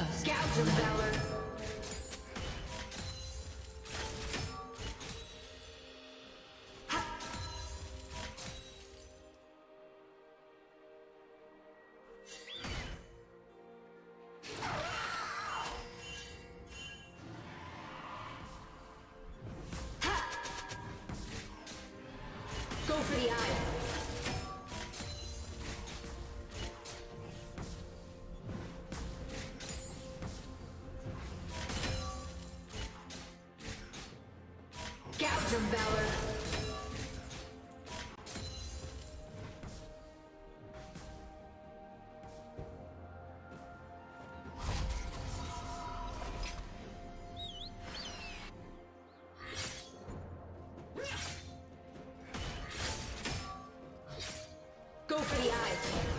Gouge of valor. The eyes.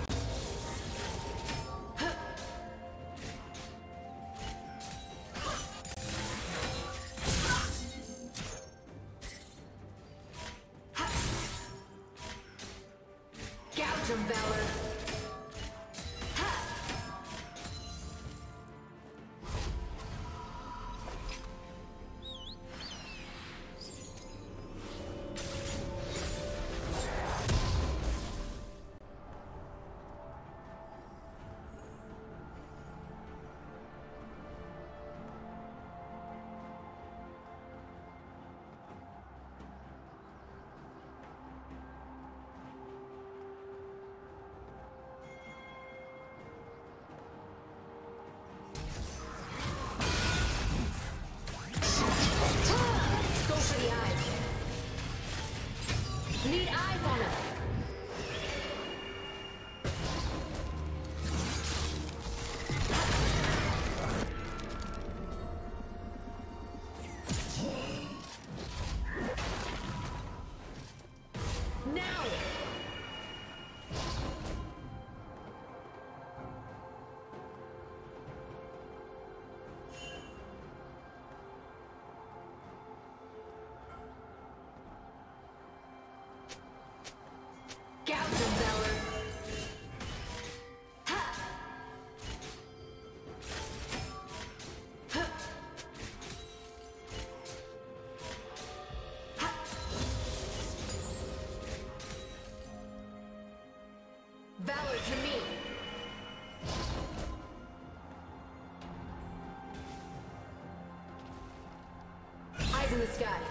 Eyes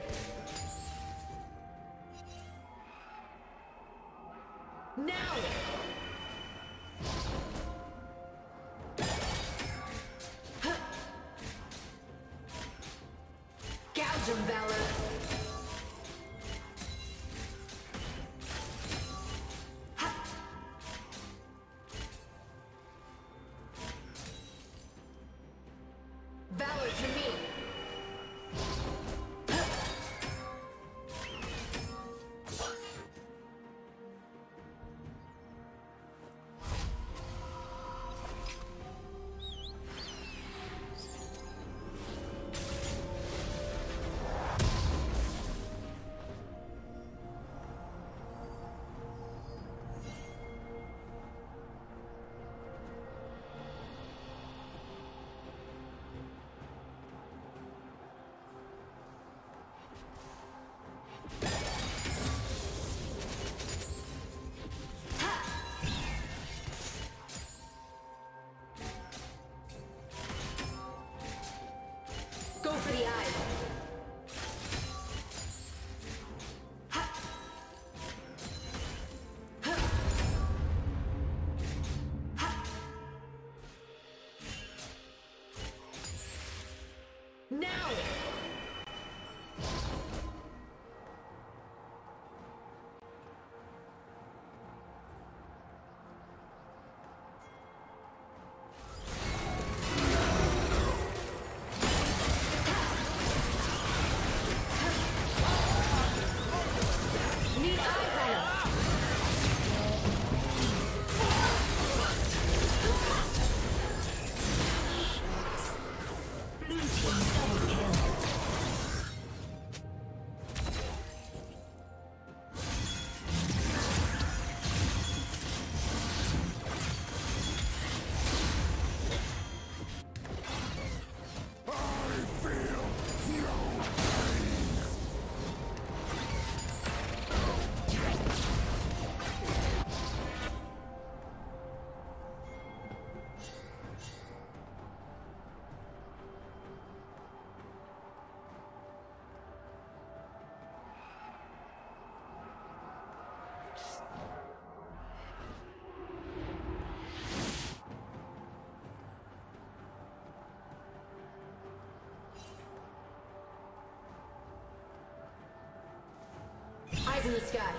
Eyes in the sky.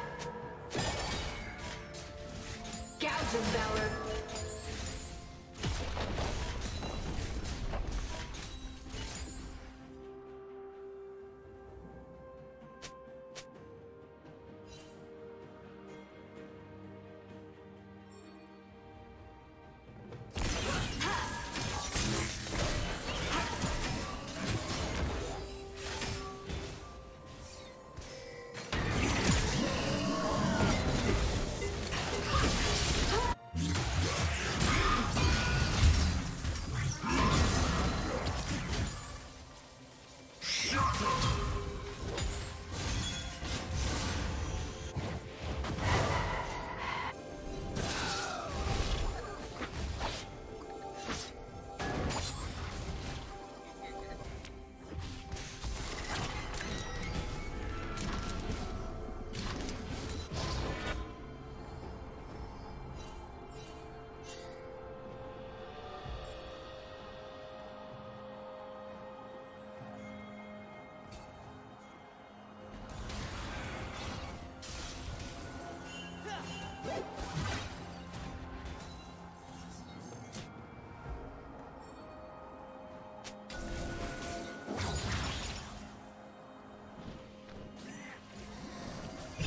Gouge him, Valor.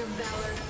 'Em, Valor.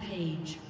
Rampage.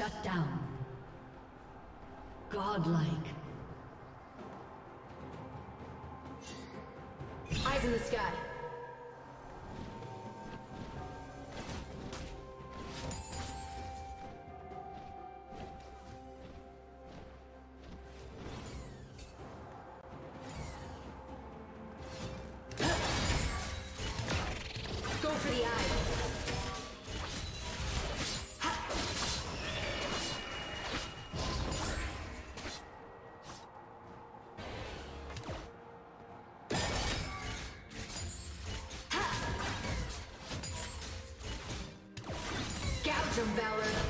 Shut down. Godlike. Eyes in the sky. valor.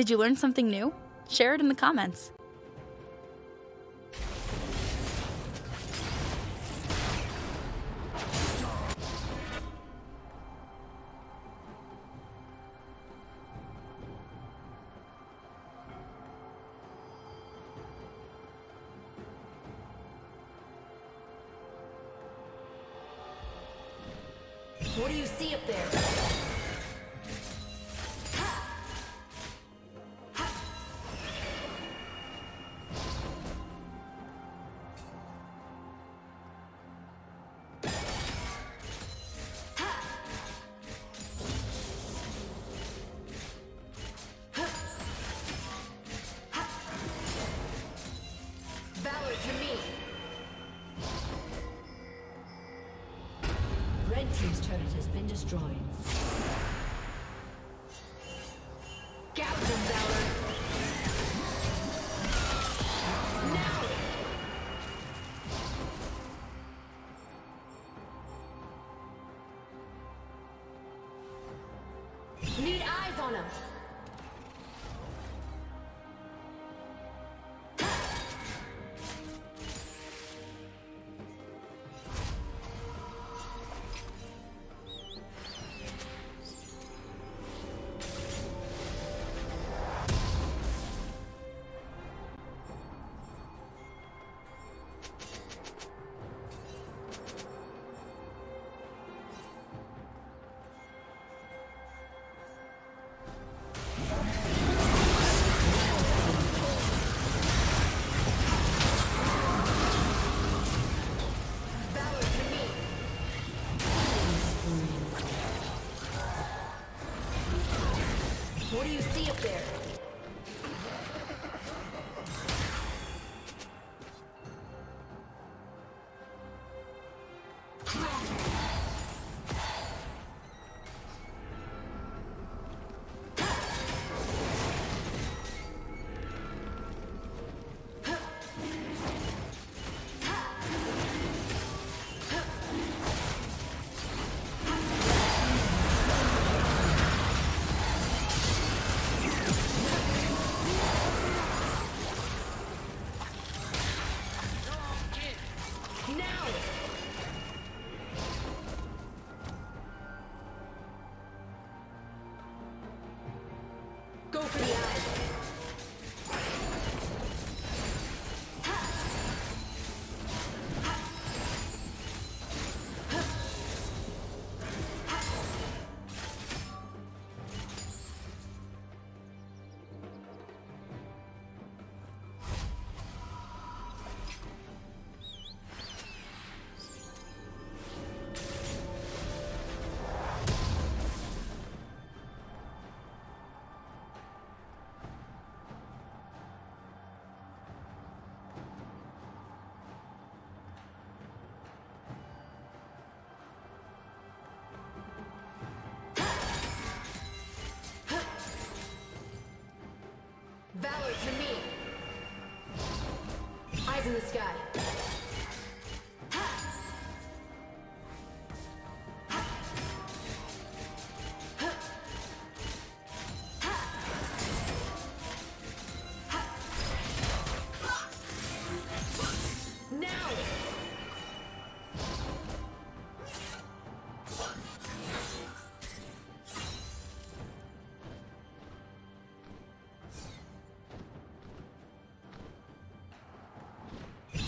Did you learn something new? Share it in the comments. What do you see up there? 两次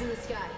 in the sky.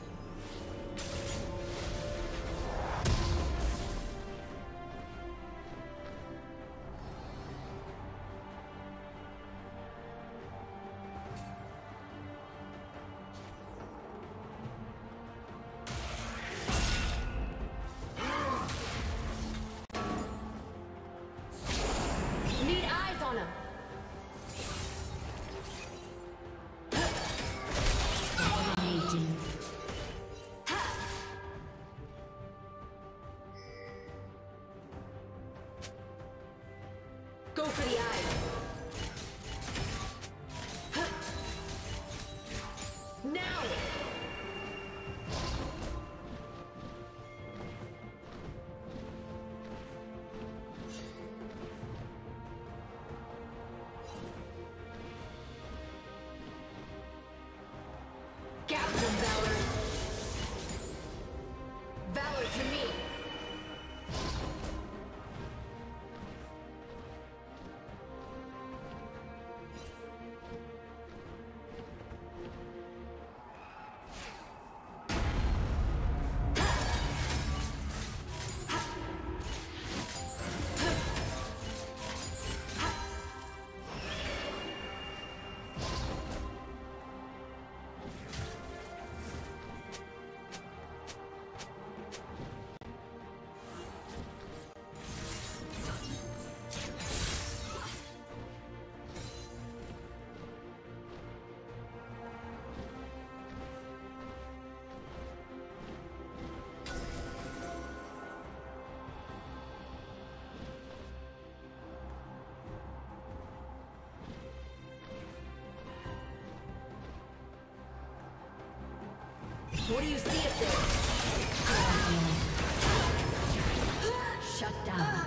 What do you see up there? Shut down.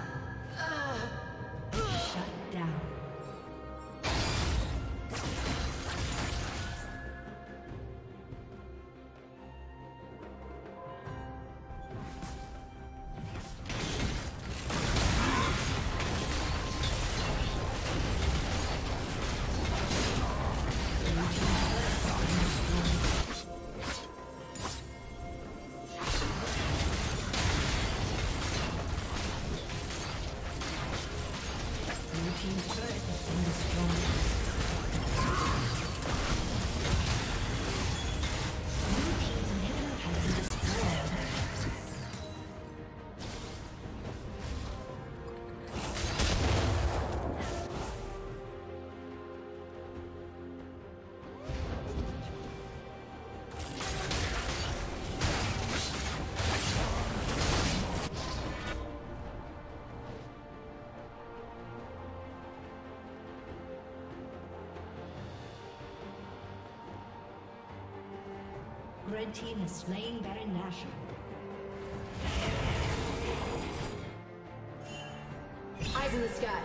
Red team has slain Baron Nashor. Eyes in the sky.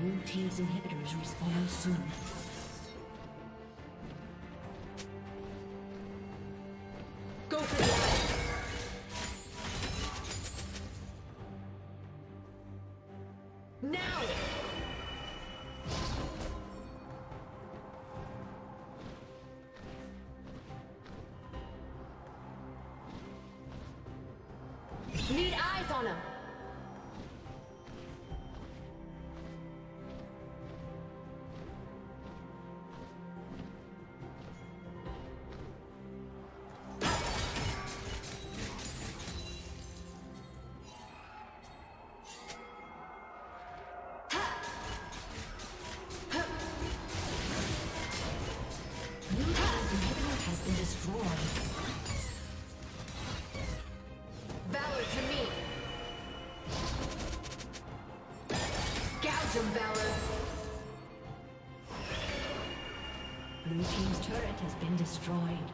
Blue team's inhibitors respawn soon. Go for the destroyed.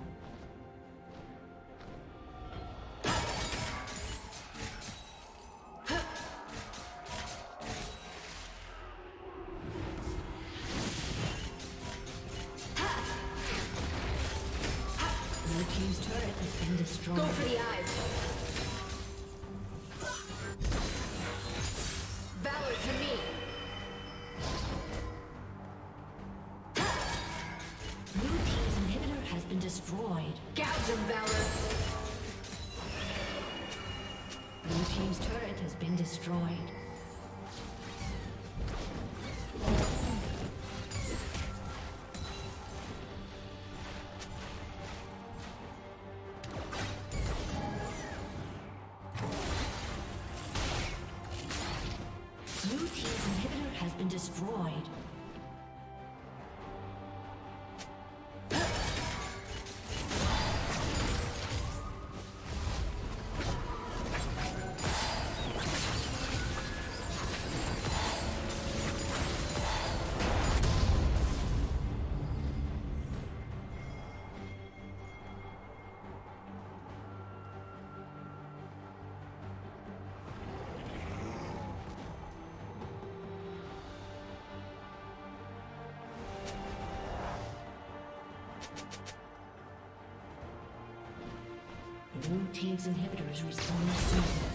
Blue Team's inhibitors respawn soon.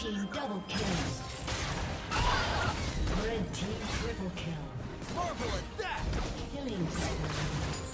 team double kill. Red team triple kill. Marvel at that! Killing spree.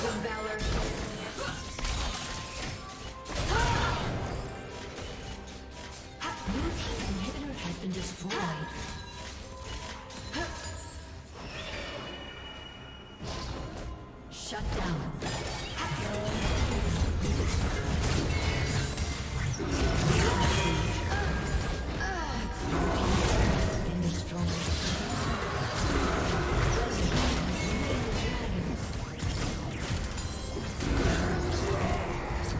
Come back.